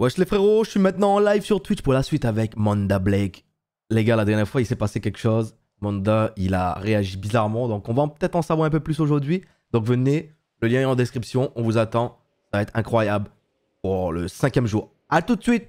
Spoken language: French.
Wesh les frérots, je suis maintenant en live sur Twitch pour la suite avec Manda Blake. Les gars, la dernière fois, il s'est passé quelque chose. Manda, il a réagi bizarrement, donc on va peut-être en savoir un peu plus aujourd'hui. Donc venez, le lien est en description, on vous attend. Ça va être incroyable pour le cinquième jour. A tout de suite